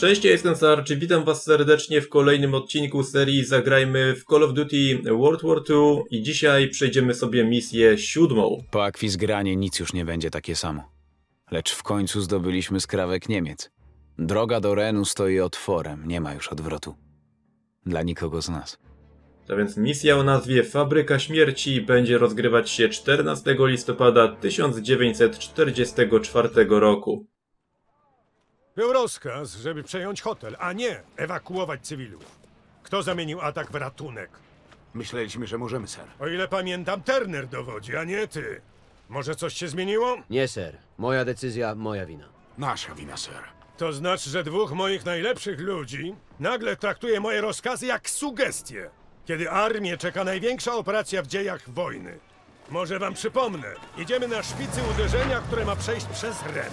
Cześć, ja jestem Sarczy, witam was serdecznie w kolejnym odcinku serii Zagrajmy w Call of Duty World War II i dzisiaj przejdziemy sobie misję siódmą. Po akwizgranie nic już nie będzie takie samo. Lecz w końcu zdobyliśmy skrawek Niemiec. Droga do Renu stoi otworem, nie ma już odwrotu. Dla nikogo z nas. A więc misja o nazwie Fabryka Śmierci będzie rozgrywać się 14 listopada 1944 roku. Był rozkaz, żeby przejąć hotel, a nie ewakuować cywilów. Kto zamienił atak w ratunek? Myśleliśmy, że możemy, ser. O ile pamiętam, Turner dowodzi, a nie ty. Może coś się zmieniło? Nie, ser. Moja decyzja, moja wina. Nasza wina, ser. To znaczy, że dwóch moich najlepszych ludzi nagle traktuje moje rozkazy jak sugestie, kiedy armię czeka największa operacja w dziejach wojny. Może wam przypomnę, idziemy na szpicy uderzenia, które ma przejść przez Ren.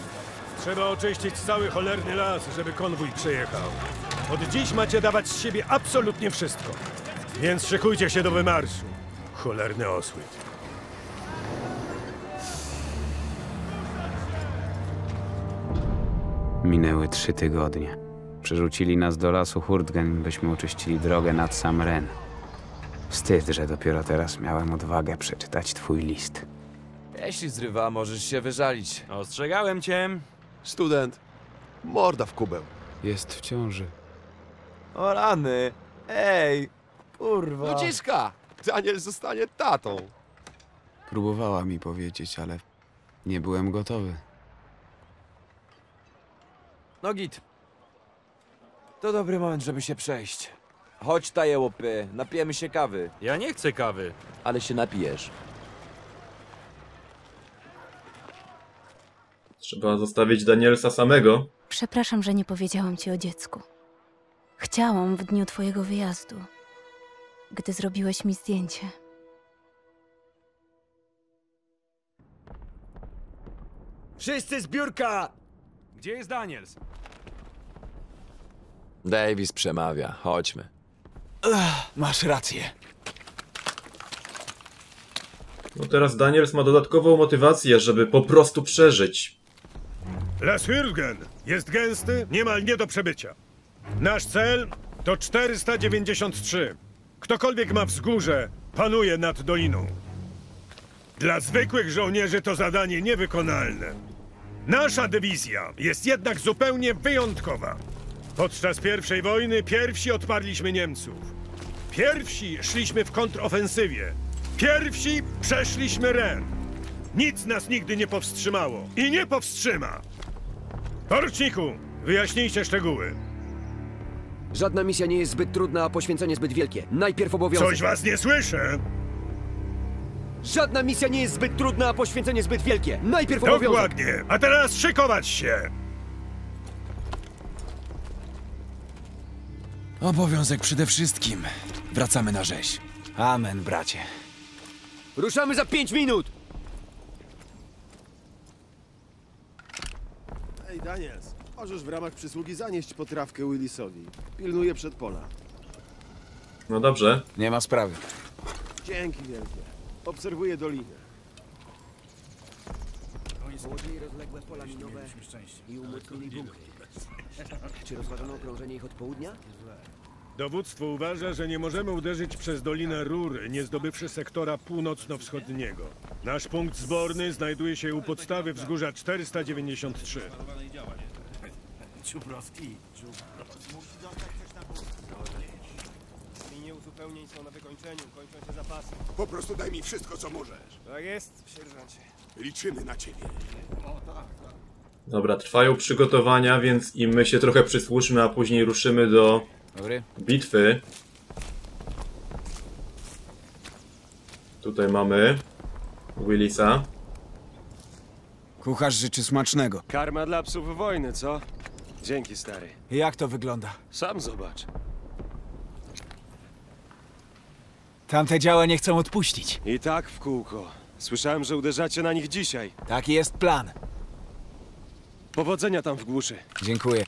Trzeba oczyścić cały cholerny las, żeby konwój przejechał. Od dziś macie dawać z siebie absolutnie wszystko. Więc szykujcie się do wymarszu. Cholerny osłyt. Minęły trzy tygodnie. Przerzucili nas do lasu Hurtgen, byśmy oczyścili drogę nad sam Ren. Wstyd, że dopiero teraz miałem odwagę przeczytać twój list. Jeśli zrywa, możesz się wyżalić. Ostrzegałem cię. Student. Morda w kubeł. Jest w ciąży. O rany! Ej! Kurwa! Ludziska! Daniel zostanie tatą. Próbowała mi powiedzieć, ale nie byłem gotowy. No git. To dobry moment, żeby się przejść. Chodź, taje łopy, napijemy się kawy. Ja nie chcę kawy. Ale się napijesz. Trzeba zostawić Danielsa samego. Przepraszam, że nie powiedziałam ci o dziecku. Chciałam w dniu twojego wyjazdu, gdy zrobiłeś mi zdjęcie. Wszyscy zbiórka! Gdzie jest Daniels? Davis przemawia, chodźmy. Masz rację. No teraz Daniels ma dodatkową motywację, żeby po prostu przeżyć. Las Hürgen jest gęsty, niemal nie do przebycia. Nasz cel to 493. Ktokolwiek ma wzgórze, panuje nad doliną. Dla zwykłych żołnierzy to zadanie niewykonalne. Nasza dywizja jest jednak zupełnie wyjątkowa. Podczas pierwszej wojny pierwsi odparliśmy Niemców. Pierwsi szliśmy w kontrofensywie. Pierwsi przeszliśmy Ren. Nic nas nigdy nie powstrzymało i nie powstrzyma. Poruczniku, wyjaśnijcie szczegóły. Żadna misja nie jest zbyt trudna, a poświęcenie zbyt wielkie. Najpierw obowiązek. Coś was nie słyszę. Żadna misja nie jest zbyt trudna, a poświęcenie zbyt wielkie. Najpierw obowiązek. Dokładnie. A teraz szykować się. Obowiązek przede wszystkim. Wracamy na rzeź. Amen, bracie. Ruszamy za pięć minut! Ej, Daniels. Możesz w ramach przysługi zanieść potrawkę Willisowi. Pilnuję przedpola. No dobrze. Nie ma sprawy. Dzięki wielkie. Obserwuję dolinę. Południe rozległe pola minowe i umocnili bunkry. Czy rozważano okrążenie ich od południa? Dowództwo uważa, że nie możemy uderzyć przez Dolinę Rury, nie zdobywszy sektora północno-wschodniego. Nasz punkt zborny znajduje się u podstawy wzgórza 493. Linie uzupełnień są na wykończeniu, kończą się zapasy. Po prostu daj mi wszystko, co możesz. Tak jest, sierżancie. Liczymy na ciebie. Dobra, trwają przygotowania, więc i my się trochę przysłuszmy, a później ruszymy do Dobry? bitwy. Tutaj mamy Willisa. Kucharz życzy smacznego. Karma dla psów wojny, co? Dzięki, stary. Jak to wygląda? Sam zobacz. Tamte działa nie chcą odpuścić. I tak w kółko. Słyszałem, że uderzacie na nich dzisiaj. Taki jest plan. Powodzenia tam w głuszy. Dziękuję.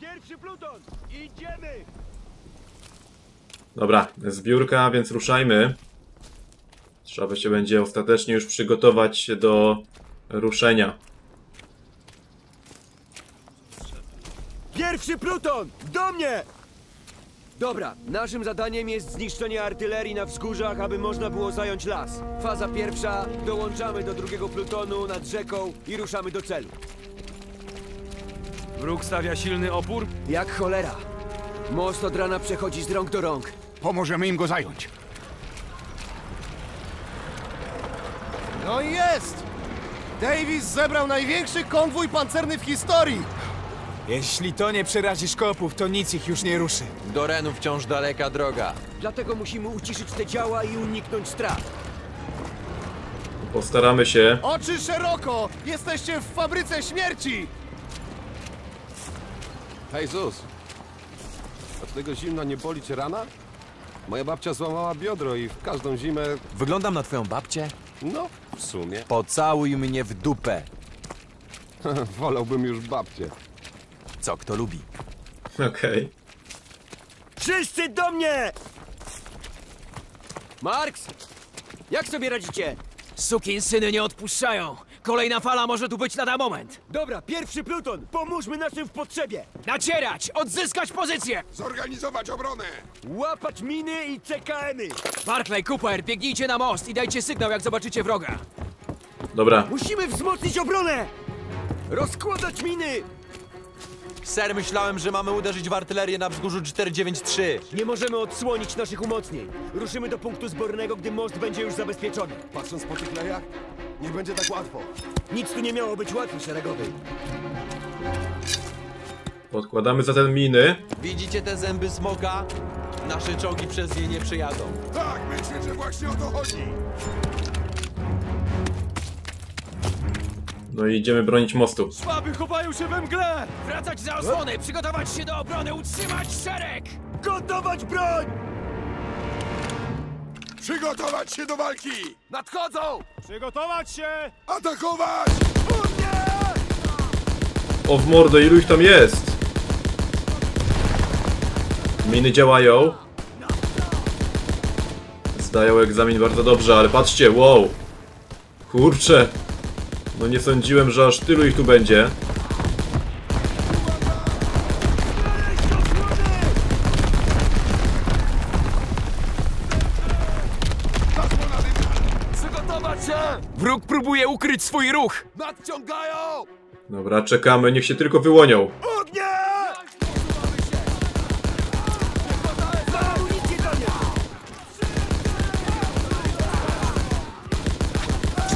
Pierwszy pluton! Idziemy! Dobra, zbiórka, więc ruszajmy. Trzeba by się będzie ostatecznie już przygotować do ruszenia. Pierwszy pluton! Do mnie! Dobra, naszym zadaniem jest zniszczenie artylerii na wzgórzach, aby można było zająć las. Faza pierwsza, dołączamy do drugiego plutonu nad rzeką i ruszamy do celu. Wróg stawia silny opór? Jak cholera. Most od rana przechodzi z rąk do rąk. Pomożemy im go zająć. No i jest! Davis zebrał największy konwój pancerny w historii! Jeśli to nie przerazi szkopów, to nic ich już nie ruszy. Do Renu wciąż daleka droga. Dlatego musimy uciszyć te działa i uniknąć strat. Postaramy się. Oczy szeroko! Jesteście w fabryce śmierci! Hej Zus, od tego zimna nie boli cię rana? Moja babcia złamała biodro i w każdą zimę... Wyglądam na twoją babcię? No, w sumie. Pocałuj mnie w dupę. Wolałbym już babcię. Co kto lubi? Okej. Wszyscy do mnie! Marks! Jak sobie radzicie? syny nie odpuszczają. Kolejna fala może tu być lada moment. Dobra, pierwszy pluton! Pomóżmy naszym w potrzebie! Nacierać! Odzyskać pozycję! Zorganizować obronę! Łapać miny i CKM-y! Barclay, Cooper, biegnijcie na most i dajcie sygnał, jak zobaczycie wroga. Dobra. Musimy wzmocnić obronę! Rozkładać miny! Ser, myślałem, że mamy uderzyć w artylerię na wzgórzu 493. Nie możemy odsłonić naszych umocnień. Ruszymy do punktu zbornego, gdy most będzie już zabezpieczony. Patrząc po tych lejach, nie będzie tak łatwo. Nic tu nie miało być łatwo, szeregowy. Podkładamy zatem miny. Widzicie te zęby smoka? Nasze czołgi przez nie nie przejadą. Tak, myślę, że właśnie o to chodzi. No i idziemy bronić mostu. Słaby chowają się we mgle! Wracać za osłony, przygotować się do obrony, utrzymać szereg! Gotować broń! Przygotować się do walki! Nadchodzą! Przygotować się! Atakować! O w mordę, ilu ich tam jest? Miny działają. Zdają egzamin bardzo dobrze, ale patrzcie, wow. Kurczę. No nie sądziłem, że aż tylu ich tu będzie. Wróg próbuje ukryć swój ruch! Nadciągają! Dobra, czekamy, niech się tylko wyłonią. Mnie!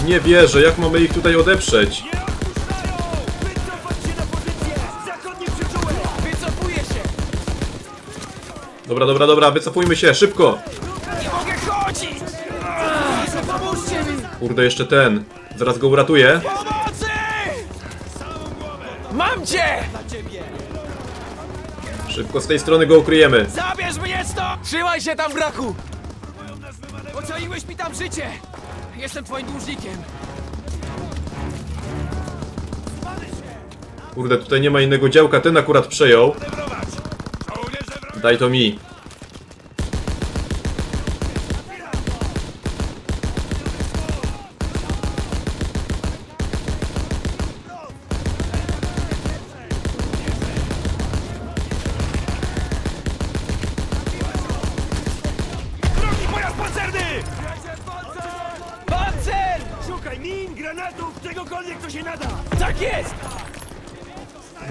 Nie wierzę, jak mamy ich tutaj odeprzeć? Nie odpuszczają! Wycofać się na pozycję! Zachodnie przyczółek! Wycofuję się! Dobra, dobra, dobra, wycofujmy się, szybko! Kurde, jeszcze ten. Zaraz go uratuję. Mam cię! Szybko z tej strony go ukryjemy. Zabierz mnie stąd! Trzymaj się tam, braku! Ocaliłeś mi tam życie! Jestem twoim dłużnikiem. Kurde, tutaj nie ma innego działka, ten akurat przejął. Daj to mi.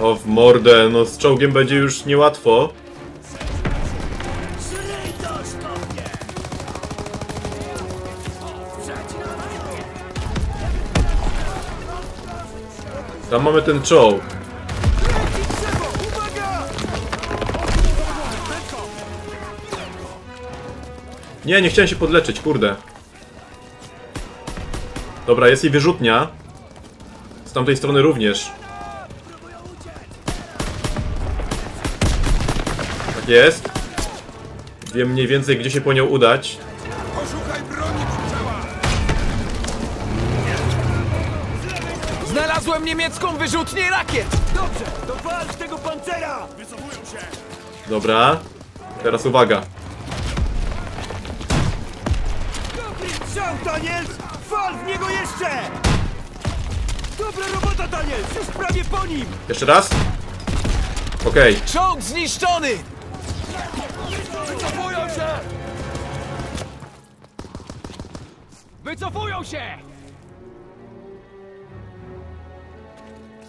O w mordę, no z czołgiem będzie już niełatwo. Tam mamy ten czołg. Nie, nie chciałem się podleczyć, kurde. Dobra, jest i wyrzutnia. Z tamtej strony również. Jest. Wiem mniej więcej, gdzie się po nią udać. Poszukaj broni przyczała! Znalazłem niemiecką wyrzutnię rakiet! Dobrze, to walcz tego pancera! Wycofują się! Dobra. Teraz uwaga. Dobry strzał, Daniels! Wal w niego jeszcze! Dobra robota, Daniels! Już prawie po nim! Jeszcze raz. Okej, Czołg zniszczony! Wycofują się! Wycofują się!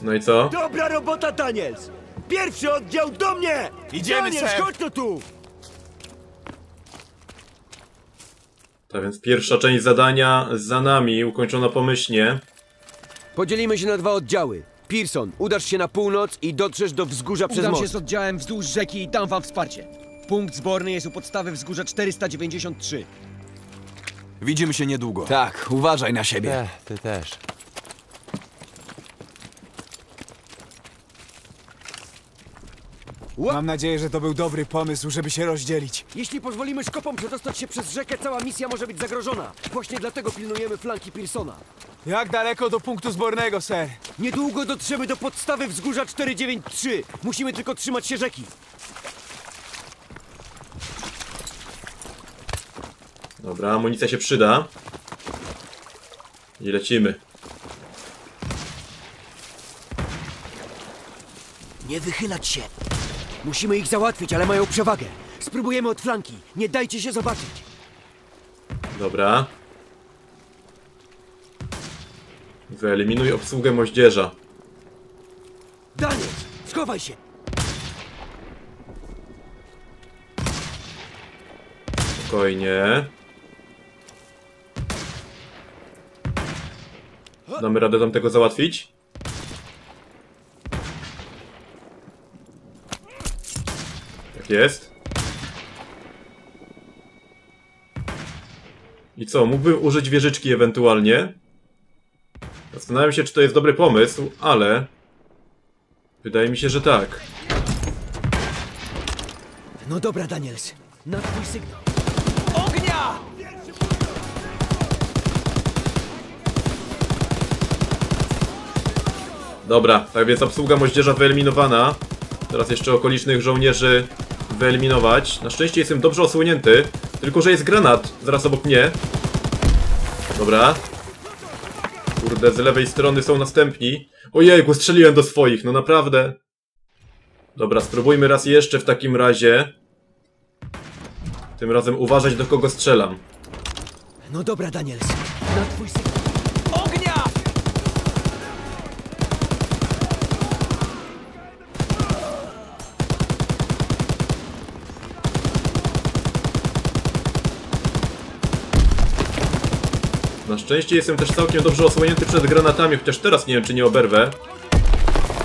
no i co? Dobra robota, Daniels! Pierwszy oddział do mnie! Idziemy, Daniels, ser. chodź no tu! Tak więc pierwsza część zadania za nami, ukończona pomyślnie. Podzielimy się na dwa oddziały. Pearson, udasz się na północ i dotrzesz do wzgórza przez Udam most. się z oddziałem wzdłuż rzeki i dam wam wsparcie. Punkt zborny jest u podstawy wzgórza 493. Widzimy się niedługo. Tak, uważaj na siebie. ty też. Mam nadzieję, że to był dobry pomysł, żeby się rozdzielić. Jeśli pozwolimy szkopom przedostać się przez rzekę, cała misja może być zagrożona. Właśnie dlatego pilnujemy flanki Pearsona. Jak daleko do punktu zbornego, ser? Niedługo dotrzemy do podstawy wzgórza 493. Musimy tylko trzymać się rzeki. Dobra, amunicja się przyda. I lecimy. Nie wychylać się. Musimy ich załatwić, ale mają przewagę. Spróbujemy od flanki. Nie dajcie się zobaczyć. Dobra. Wyeliminuj obsługę moździerza. Daniel, schowaj się. Spokojnie. Damy radę tam tego załatwić? Tak jest. I co, mógłbym użyć wieżyczki ewentualnie? Zastanawiam się, czy to jest dobry pomysł, ale... Wydaje mi się, że tak. No dobra, Daniels. Na twój sygnał. Dobra, tak więc obsługa moździerza wyeliminowana. Teraz jeszcze okolicznych żołnierzy wyeliminować. Na szczęście jestem dobrze osłonięty, tylko że jest granat zaraz obok mnie. Dobra. Kurde, z lewej strony są następni. Ojejku, strzeliłem do swoich, no naprawdę. Dobra, spróbujmy raz jeszcze w takim razie. Tym razem uważać do kogo strzelam. No dobra, Daniels. Na twój sygnał. Szczęście jestem też całkiem dobrze osłonięty przed granatami, chociaż teraz nie wiem czy nie oberwę.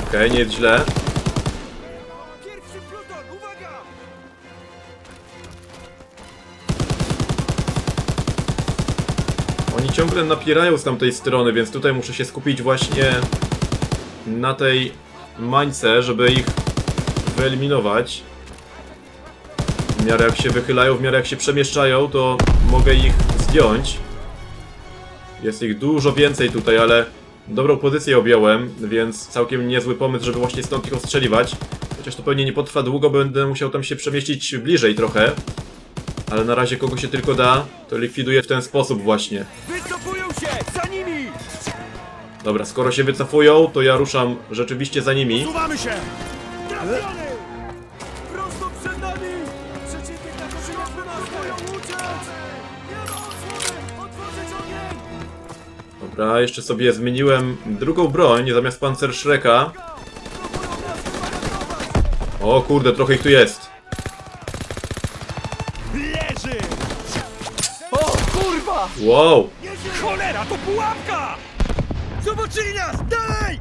Okej, nie jest źle. Oni ciągle napierają z tamtej strony, więc tutaj muszę się skupić właśnie na tej mańce, żeby ich wyeliminować. W miarę jak się wychylają, w miarę jak się przemieszczają, to mogę ich zdjąć. Jest ich dużo więcej tutaj, ale dobrą pozycję objąłem, więc całkiem niezły pomysł, żeby właśnie stąd ich ostrzeliwać. Chociaż to pewnie nie potrwa długo, będę musiał tam się przemieścić bliżej trochę. Ale na razie kogo się tylko da, to likwiduję w ten sposób właśnie. Wycofują się! Za nimi! Dobra, skoro się wycofują, to ja ruszam rzeczywiście za nimi. Suwamy się! Dobra, jeszcze sobie zmieniłem drugą broń zamiast Panzerschrecka. O kurde, trochę ich tu jest. Leży! O kurwa! Wow! Cholera, to pułapka! Zobaczyli nas! Dalej!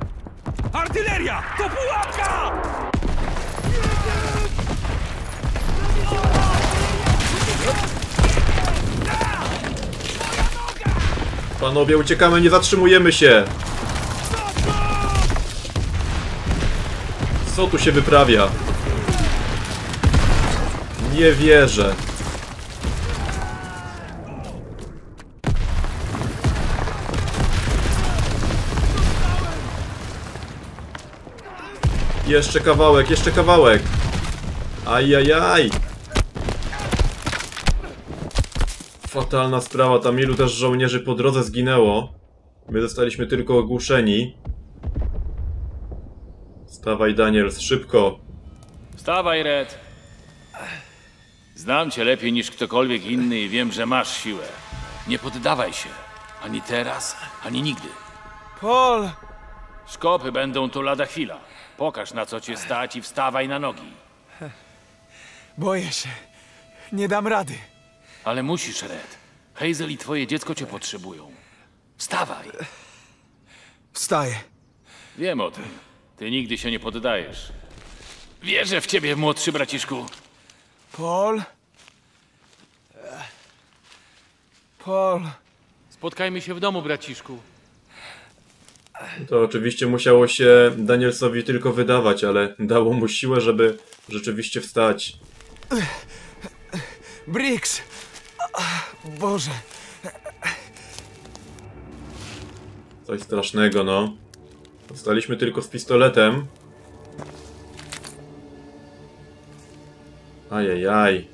Artyleria! To pułapka! Panowie, uciekamy, nie zatrzymujemy się! Co tu się wyprawia? Nie wierzę. Jeszcze kawałek, jeszcze kawałek. Ajajaj. Fatalna sprawa, tam ilu też żołnierzy po drodze zginęło. My zostaliśmy tylko ogłuszeni. Stawaj Daniels, szybko. Wstawaj, Red. Znam cię lepiej niż ktokolwiek inny i wiem, że masz siłę. Nie poddawaj się. Ani teraz, ani nigdy. Paul! Szkopy będą tu lada chwila. Pokaż na co cię stać i wstawaj na nogi. Boję się. Nie dam rady. Ale musisz, Red. Hazel i twoje dziecko cię potrzebują. Wstawaj. Wstaję. Wiem o tym. Ty nigdy się nie poddajesz. Wierzę w ciebie, młodszy braciszku. Paul? Paul. Spotkajmy się w domu, braciszku. To oczywiście musiało się Danielsowi tylko wydawać, ale dało mu siłę, żeby rzeczywiście wstać. Briggs! Boże. Coś strasznego, no. Zostaliśmy tylko z pistoletem. Ajajaj.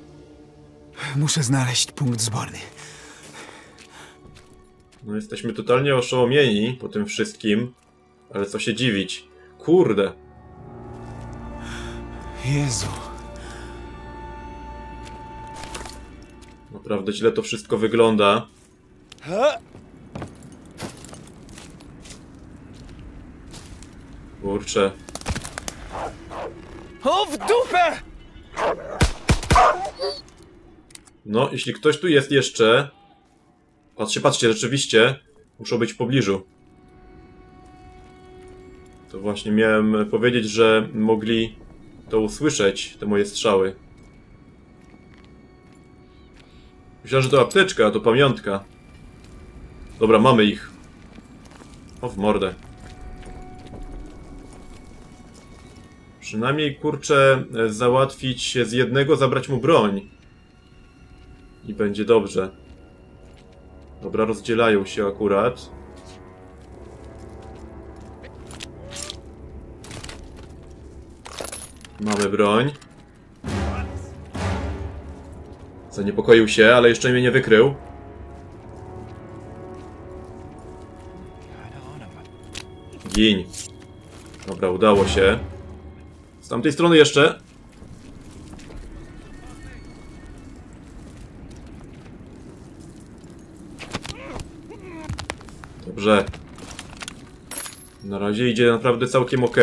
Muszę znaleźć punkt zborny. No jesteśmy totalnie oszołomieni po tym wszystkim. Ale co się dziwić. Kurde. Jezu. Naprawdę źle to wszystko wygląda. Kurczę. O, w dupę! No, jeśli ktoś tu jest jeszcze... Patrzcie, patrzcie, rzeczywiście. Muszą być w pobliżu. To właśnie miałem powiedzieć, że mogli to usłyszeć, te moje strzały. Myślałem, że to apteczka, a to pamiątka. Dobra, mamy ich. O, w mordę. Przynajmniej, kurczę, e, załatwić z jednego, zabrać mu broń. I będzie dobrze. Dobra, rozdzielają się akurat. Mamy broń. Zaniepokoił się, ale jeszcze mnie nie wykrył. Gin. Dobra, udało się. Z tamtej strony jeszcze. Dobrze. Na razie idzie naprawdę całkiem ok.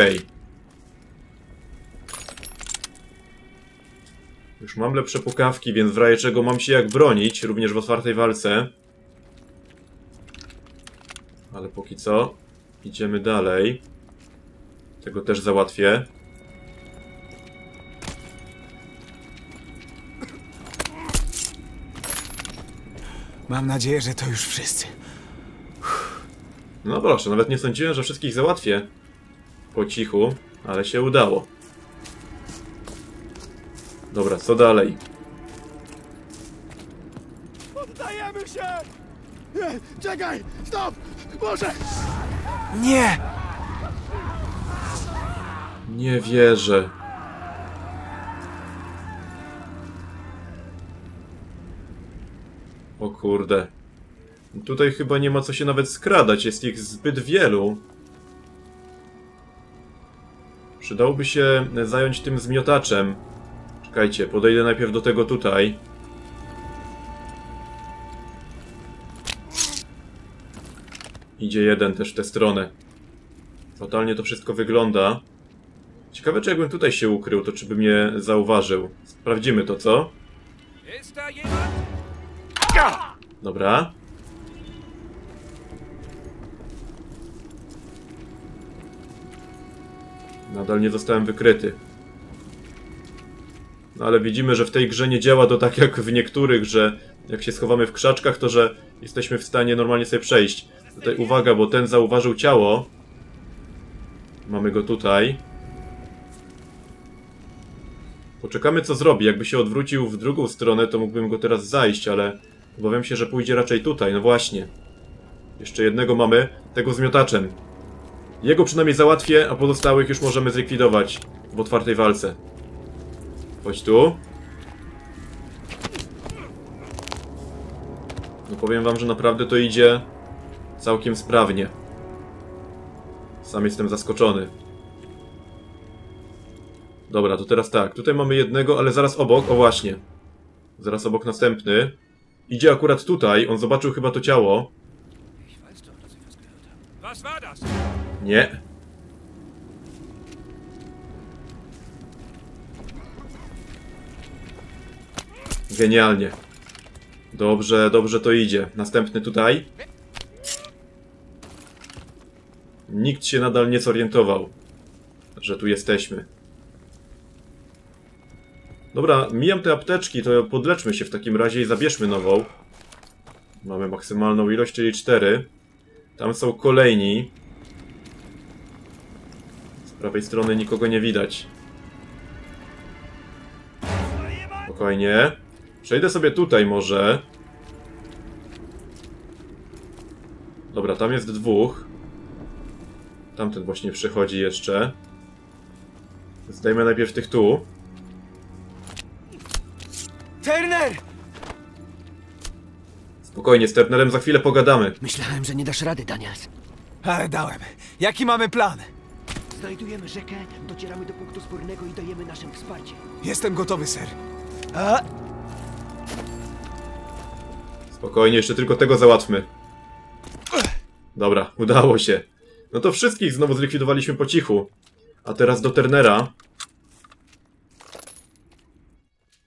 Już mam lepsze pukawki, więc w razie czego mam się jak bronić, również w otwartej walce. Ale póki co idziemy dalej. Tego też załatwię. Mam nadzieję, że to już wszyscy. No proszę, nawet nie sądziłem, że wszystkich załatwię. Po cichu, ale się udało. Dobra, co dalej? Poddajemy się! Nie, czekaj! Stop! Boże! Nie! Nie wierzę. O kurde. Tutaj chyba nie ma co się nawet skradać, jest ich zbyt wielu. Przydałoby się zająć tym zmiotaczem. Czekajcie, podejdę najpierw do tego tutaj. Idzie jeden też w tę stronę. Totalnie to wszystko wygląda. Ciekawe, czy jakbym tutaj się ukrył, to czy by mnie zauważył. Sprawdzimy to, co? Dobra. Nadal nie zostałem wykryty. No ale widzimy, że w tej grze nie działa to tak jak w niektórych, że jak się schowamy w krzaczkach, to że jesteśmy w stanie normalnie sobie przejść. Tutaj uwaga, bo ten zauważył ciało. Mamy go tutaj. Poczekamy co zrobi. Jakby się odwrócił w drugą stronę, to mógłbym go teraz zajść, ale obawiam się, że pójdzie raczej tutaj. No właśnie. Jeszcze jednego mamy, tego z miotaczem. Jego przynajmniej załatwię, a pozostałych już możemy zlikwidować w otwartej walce. Chodź tu. No powiem wam, że naprawdę to idzie całkiem sprawnie. Sam jestem zaskoczony. Dobra, to teraz tak. Tutaj mamy jednego, ale zaraz obok. O właśnie. Zaraz obok następny. Idzie akurat tutaj. On zobaczył chyba to ciało. Nie. Genialnie. Dobrze, dobrze to idzie. Następny tutaj. Nikt się nadal nie zorientował, że tu jesteśmy. Dobra, mijam te apteczki, to podleczmy się w takim razie i zabierzmy nową. Mamy maksymalną ilość, czyli 4. Tam są kolejni. Z prawej strony nikogo nie widać. Spokojnie. Przejdę sobie tutaj może. Dobra, tam jest dwóch. Tamten właśnie przechodzi jeszcze. Zdajmy najpierw tych tu. Turner! Spokojnie, z Turnerem za chwilę pogadamy. Myślałem, że nie dasz rady, Daniels. Ale dałem. Jaki mamy plan? Znajdujemy rzekę, docieramy do punktu spornego i dajemy naszym wsparcie. Jestem gotowy, ser. A, Spokojnie, jeszcze tylko tego załatwmy. Dobra, udało się. No to wszystkich znowu zlikwidowaliśmy po cichu. A teraz do Turnera.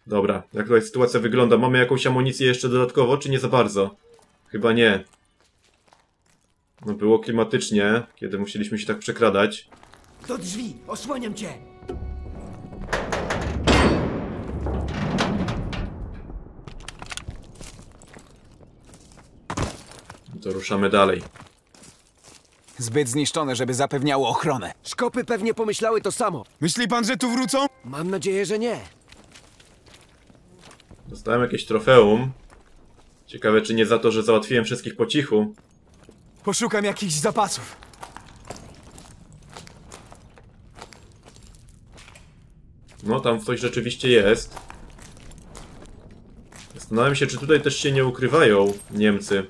Dobra, jak tutaj sytuacja wygląda? Mamy jakąś amunicję jeszcze dodatkowo, czy nie za bardzo? Chyba nie. No było klimatycznie, kiedy musieliśmy się tak przekradać. Do drzwi! Osłaniam cię! To ruszamy dalej. zbyt zniszczone, żeby zapewniało ochronę. Szkopy pewnie pomyślały to samo. Myśli pan, że tu wrócą? Mam nadzieję, że nie. Dostałem jakieś trofeum. Ciekawe, czy nie za to, że załatwiłem wszystkich po cichu. Poszukam jakichś zapasów. No, tam coś rzeczywiście jest. Zastanawiam się, czy tutaj też się nie ukrywają Niemcy.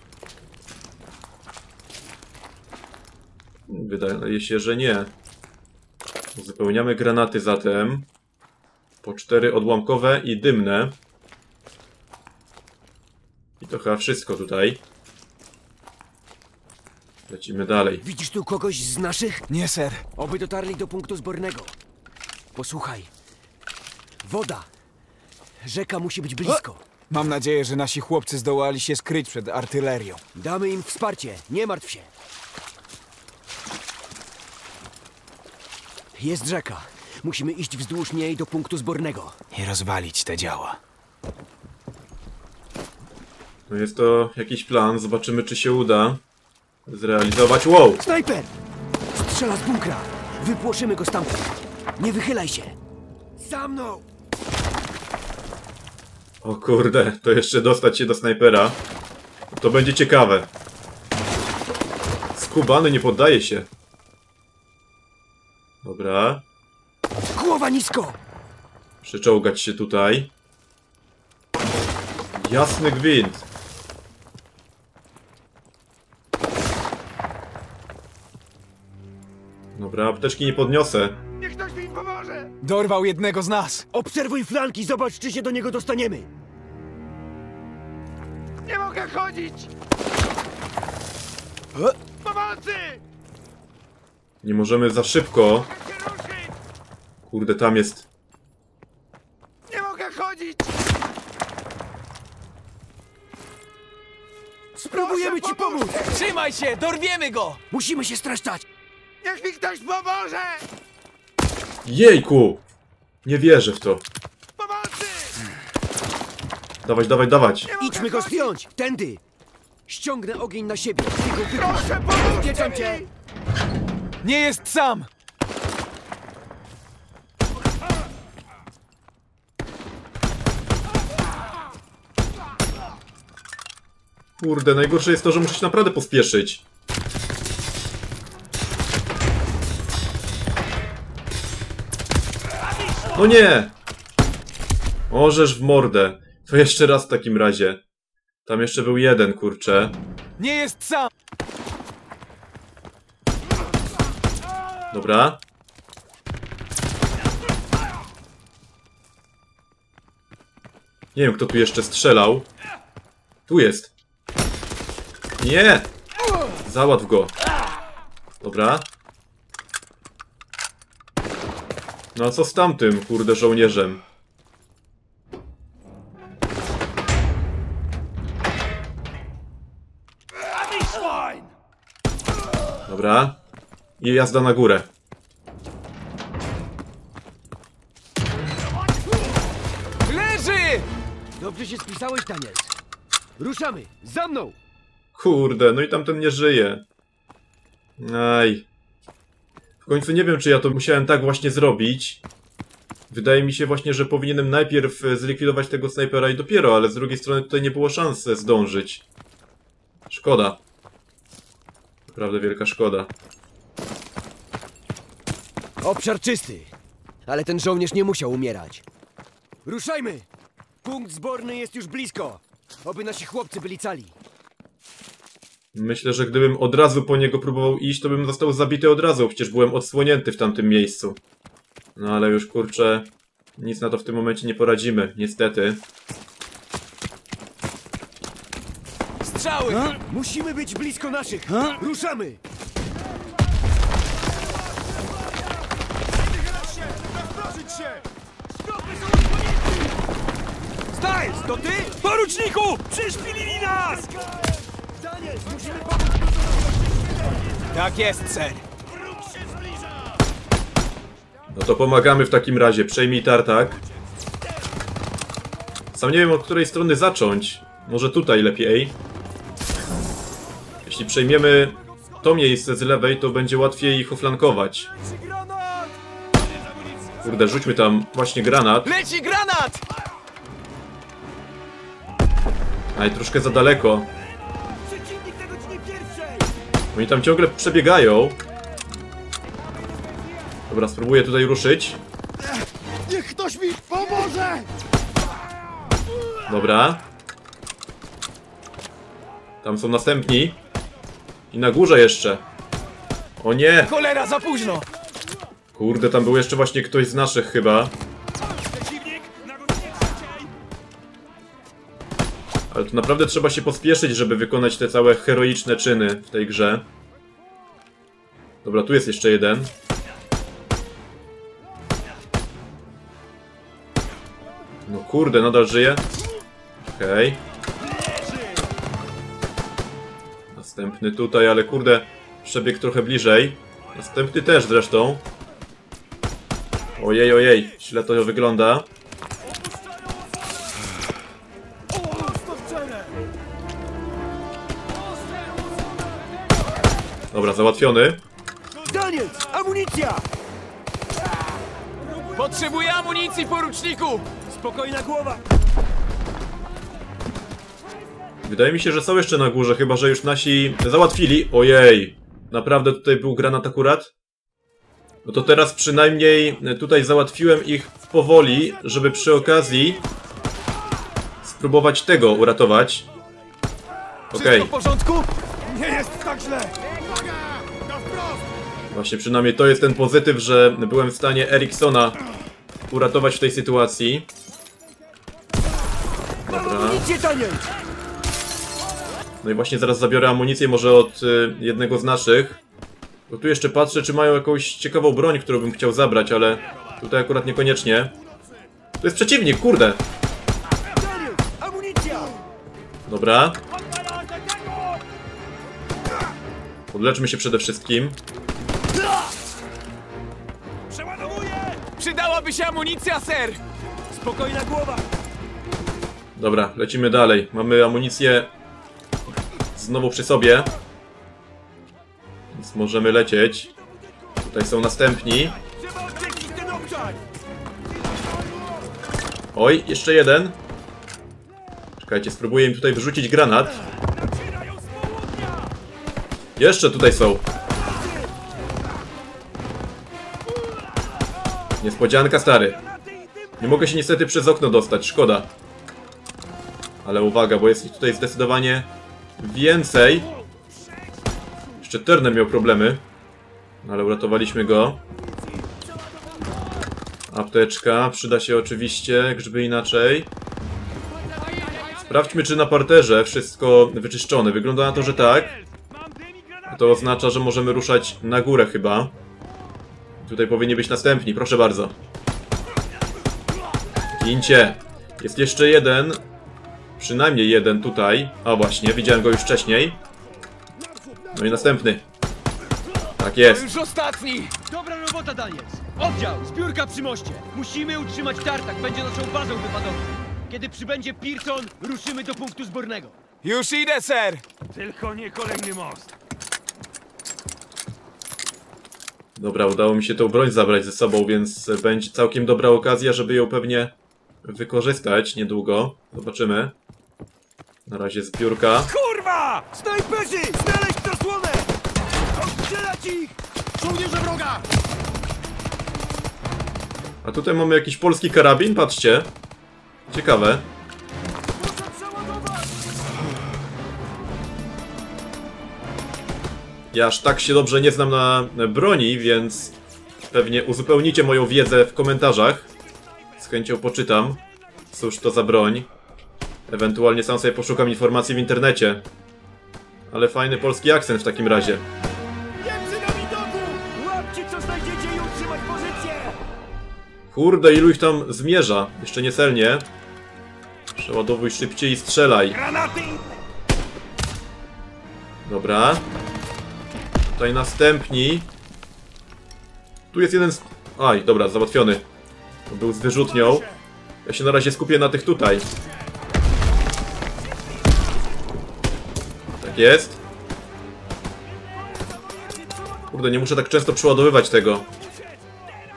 Wydaje się, że nie. Uzupełniamy granaty zatem. Po cztery odłamkowe i dymne. I to chyba wszystko tutaj. Lecimy dalej. Widzisz tu kogoś z naszych? Nie, ser. Oby dotarli do punktu zbornego. Posłuchaj. Woda. Rzeka musi być blisko. Mam nadzieję, że nasi chłopcy zdołali się skryć przed artylerią. Damy im wsparcie. Nie martw się. Jest rzeka. Musimy iść wzdłuż niej do punktu zbornego. I rozwalić te działa. No jest to jakiś plan. Zobaczymy, czy się uda zrealizować. Wow! Snajper! Strzela z bunkra. Wypłoszymy go stamtąd. Nie wychylaj się. Za mną! O kurde, to jeszcze dostać się do snajpera. To będzie ciekawe. Skubany nie poddaje się. Dobra. Głowa nisko! Przyczołgać się tutaj. Jasny gwint. Dobra, apteczki nie podniosę. Niech ktoś mi pomoże! Dorwał jednego z nas. Obserwuj flanki, zobacz, czy się do niego dostaniemy. Nie mogę chodzić! Pomocy! Nie możemy za szybko. Kurde, tam jest. Nie mogę chodzić! Spróbujemy ci pomóc! Trzymaj się, dorwiemy go! Musimy się streszczać! Niech mi ktoś pomoże! Jejku! Nie wierzę w to. Dawać, dawać, dawać. Idźmy go spiąć! Tędy! Ściągnę ogień na siebie. Ty go wypuść. Proszę, pomóżcie cię! Nie jest sam! Kurde, najgorsze jest to, że muszę się naprawdę pospieszyć. No nie! Możesz w mordę. To jeszcze raz w takim razie. Tam jeszcze był jeden, kurczę. Nie jest sam! Dobra. Nie wiem, kto tu jeszcze strzelał. Tu jest. Nie! Załatw go. Dobra. No a co z tamtym, kurde, żołnierzem? I jazda na górę. Leży! Dobrze się spisałeś, Daniel. Ruszamy! Za mną! Kurde, no i tamten nie żyje. Aj. W końcu nie wiem, czy ja to musiałem tak właśnie zrobić. Wydaje mi się właśnie, że powinienem najpierw e, zlikwidować tego snajpera i dopiero, ale z drugiej strony tutaj nie było szans e, zdążyć. Szkoda. Naprawdę wielka szkoda. Obszar czysty. Ale ten żołnierz nie musiał umierać. Ruszajmy! Punkt zborny jest już blisko. Oby nasi chłopcy byli cali. Myślę, że gdybym od razu po niego próbował iść, to bym został zabity od razu, przecież byłem odsłonięty w tamtym miejscu. No ale już kurczę, nic na to w tym momencie nie poradzimy, niestety. Strzały! Musimy być blisko naszych! Ruszamy! Poruczniku! Przyszpilili nas! Daniel, musimy pomóc! Tak jest, ser. No to pomagamy w takim razie. Przejmij tartak. Sam nie wiem od której strony zacząć. Może tutaj lepiej. Jeśli przejmiemy to miejsce z lewej, to będzie łatwiej ich oflankować. Kurde, rzućmy tam właśnie granat. Leci granat! Aj, troszkę za daleko. Oni tam ciągle przebiegają. Dobra, spróbuję tutaj ruszyć. Niech ktoś mi pomoże! Dobra. Tam są następni. I na górze jeszcze. O nie! Cholera, za późno! Kurde, tam był jeszcze właśnie ktoś z naszych chyba. Ale naprawdę trzeba się pospieszyć, żeby wykonać te całe heroiczne czyny w tej grze. Dobra, tu jest jeszcze jeden. No kurde, nadal żyje. Okej. Następny tutaj, ale kurde, przebieg trochę bliżej. Następny też zresztą. Ojej, ojej, źle to wygląda. Dobra, załatwiony. Daniel, amunicja! Potrzebuję amunicji, poruczniku! Spokojna głowa! Wydaje mi się, że są jeszcze na górze, chyba że już nasi załatwili. Ojej, naprawdę tutaj był granat akurat? No to teraz przynajmniej tutaj załatwiłem ich powoli, żeby przy okazji spróbować tego uratować. Okej, W porządku? Nie jest tak źle! Właśnie przynajmniej to jest ten pozytyw, że byłem w stanie Eriksona uratować w tej sytuacji. Dobra. No i właśnie zaraz zabiorę amunicję może od y, jednego z naszych. Bo tu jeszcze patrzę, czy mają jakąś ciekawą broń, którą bym chciał zabrać, ale tutaj akurat niekoniecznie. Tu jest przeciwnik, kurde! Dobra. Podleczmy się przede wszystkim. Przydałaby się amunicja, ser! Spokojna głowa! Dobra, lecimy dalej. Mamy amunicję znowu przy sobie. Więc możemy lecieć. Tutaj są następni. Trzeba oczyścić ten obszar! Oj, jeszcze jeden. Czekajcie, spróbuję im tutaj wrzucić granat. Jeszcze tutaj są. Niespodzianka, stary. Nie mogę się niestety przez okno dostać, szkoda. Ale uwaga, bo jest ich tutaj zdecydowanie więcej. Jeszcze Turner miał problemy. No, Ale uratowaliśmy go. Apteczka, przyda się oczywiście, grzeby inaczej. Sprawdźmy, czy na parterze wszystko wyczyszczone. Wygląda na to, że tak. To oznacza, że możemy ruszać na górę chyba. Tutaj powinni być następni, proszę bardzo. Gincie. Jest jeszcze jeden. Przynajmniej jeden tutaj. A właśnie, widziałem go już wcześniej. No i następny. Tak jest. Już ostatni! Dobra robota, Daniels! Oddział, zbiórka przy moście! Musimy utrzymać tartak, będzie naszą bazą wypadową. Kiedy przybędzie Pearson, ruszymy do punktu zbornego. Już idę, ser! Tylko nie kolejny most. Dobra, udało mi się tą broń zabrać ze sobą, więc będzie całkiem dobra okazja, żeby ją pewnie wykorzystać niedługo. Zobaczymy. Na razie zbiórka. Kurwa! Snajperzy! Znaleźć zasłonę! Odstrzelać ich! Żołnierze wroga! A tutaj mamy jakiś polski karabin, patrzcie. Ciekawe. Ja aż tak się dobrze nie znam na broni, więc pewnie uzupełnicie moją wiedzę w komentarzach. Z chęcią poczytam, cóż to za broń. Ewentualnie sam sobie poszukam informacji w internecie. Ale fajny polski akcent w takim razie. Kurde, ilu ich tam zmierza? Jeszcze niecelnie. Przeładowuj szybciej i strzelaj. Dobra. Tutaj następni. Tu jest jeden z... Aj, dobra, załatwiony. To był z wyrzutnią. Ja się na razie skupię na tych tutaj. Tak jest. Kurde, nie muszę tak często przeładowywać tego.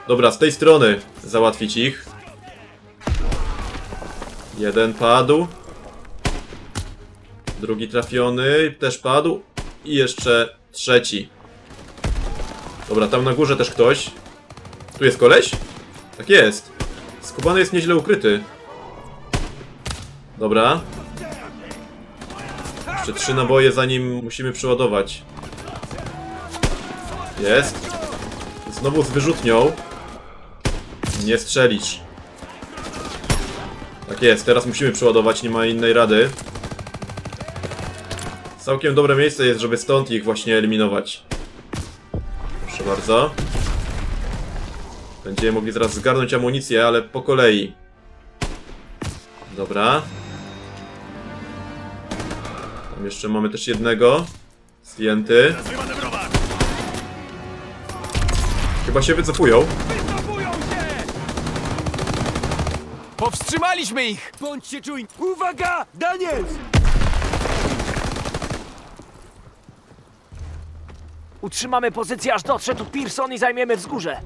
Dobra, z tej strony załatwić ich. Jeden padł. Drugi trafiony, też padł. I jeszcze trzeci. Dobra, tam na górze też ktoś. Tu jest koleś? Tak jest. Skubany jest nieźle ukryty. Dobra. Jeszcze trzy naboje, zanim musimy przeładować. Jest. Znowu z wyrzutnią. Nie strzelisz. Tak jest, teraz musimy przeładować, nie ma innej rady. Całkiem dobre miejsce jest, żeby stąd ich właśnie eliminować. Proszę bardzo. Będziemy mogli zaraz zgarnąć amunicję, ale po kolei. Dobra. Tam jeszcze mamy też jednego. Zdjęty. Chyba się wycofują. Powstrzymaliśmy ich! Bądźcie czujni! Uwaga! Daniels! Utrzymamy pozycję aż dotrze tu Pearson i zajmiemy wzgórze.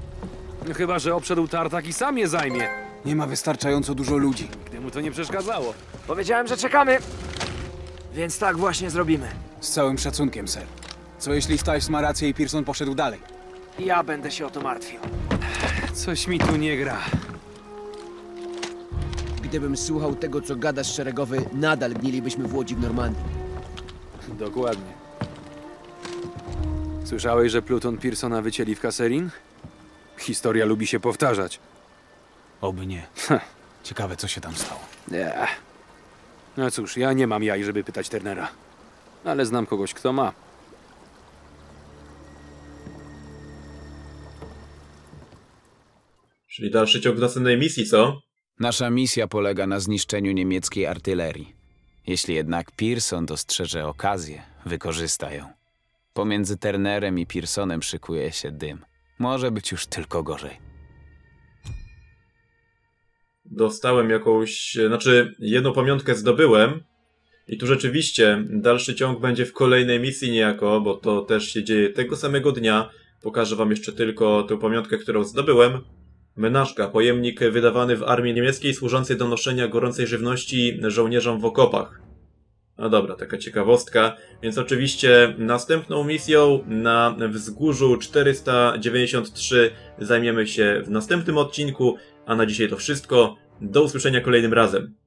Chyba, że obszedł tartak i sam je zajmie. Nie ma wystarczająco dużo ludzi. Gdy mu to nie przeszkadzało. Powiedziałem, że czekamy. Więc tak właśnie zrobimy. Z całym szacunkiem, ser. Co jeśli Stives ma rację i Pearson poszedł dalej? Ja będę się o to martwił. Coś mi tu nie gra. Gdybym słuchał tego, co gadasz szeregowy, nadal gnilibyśmy w łodzi w Normandii. Dokładnie. Słyszałeś, że pluton Pearsona wycięli w Kasserin? Historia lubi się powtarzać. Oby nie. Ciekawe, co się tam stało. Nie. No cóż, ja nie mam jaj, żeby pytać Turnera. Ale znam kogoś, kto ma. Czyli dalszy ciąg następnej misji, co? Nasza misja polega na zniszczeniu niemieckiej artylerii. Jeśli jednak Pearson dostrzeże okazję, wykorzysta ją. Pomiędzy Turnerem i Pearsonem szykuje się dym. Może być już tylko gorzej. Dostałem jakąś, znaczy jedną pamiątkę zdobyłem i tu rzeczywiście dalszy ciąg będzie w kolejnej misji niejako, bo to też się dzieje tego samego dnia. Pokażę wam jeszcze tylko tę pamiątkę, którą zdobyłem. Menażka, pojemnik wydawany w armii niemieckiej służący do noszenia gorącej żywności żołnierzom w okopach. No dobra, taka ciekawostka. Więc oczywiście następną misją na wzgórzu 493 zajmiemy się w następnym odcinku, a na dzisiaj to wszystko. Do usłyszenia kolejnym razem.